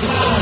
Hallelujah.